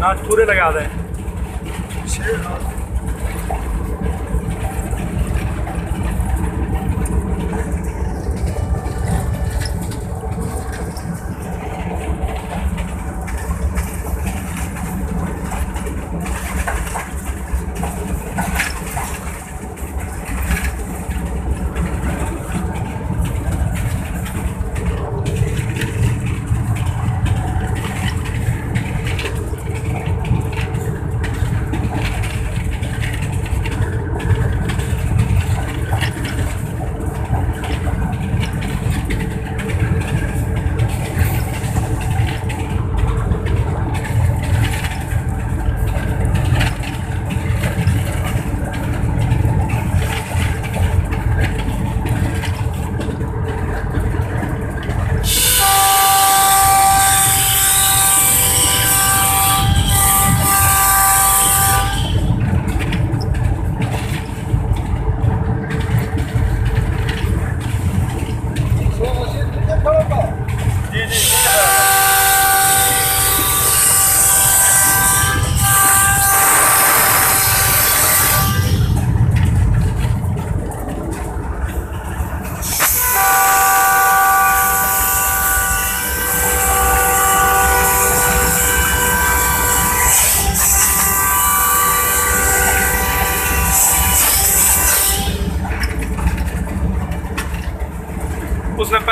ناچ پورے لگا دیں۔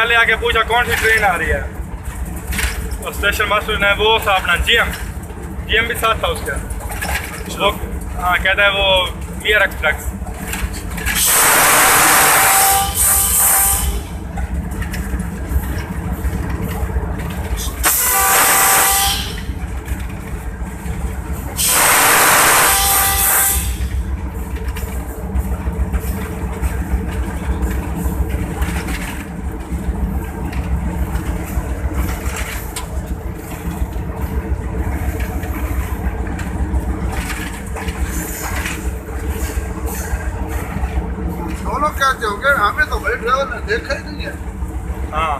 پہلے آ کے پوچھا کون سی ٹرین آ رہی ہے؟ اور اسپیشل ماسٹر نے وہ تھا نا جی ایم جی ایم بھی ساتھ تھا اس کے وہ ہاں کہتا ہے وہ میئر ایکسپریس دیکھا ہی نہیں ہے ہاں۔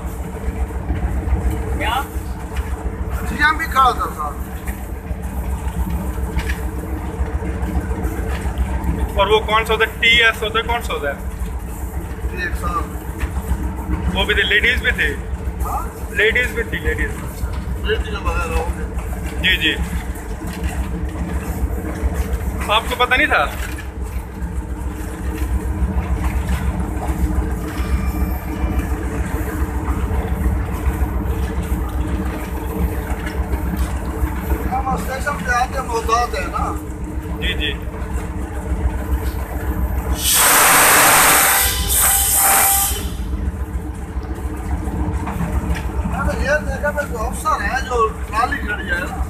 کیا؟ جی بھی کھڑا تھا صاحب اور وہ کون سا ہوتا ہے؟ ٹی ایس ہوتا ہے کون سا ہوتا ہے؟ وہ بھی تھے لیڈیز بھی تھے۔ لیڈیز بھی تھی لیڈیز۔ جی جی۔ آپ کو پتہ نہیں تھا؟ استاد ہے نا۔ جی جی۔ یہ دیکھا میں جو افسر ہے جو ٹرالی کھڑی ہے نا۔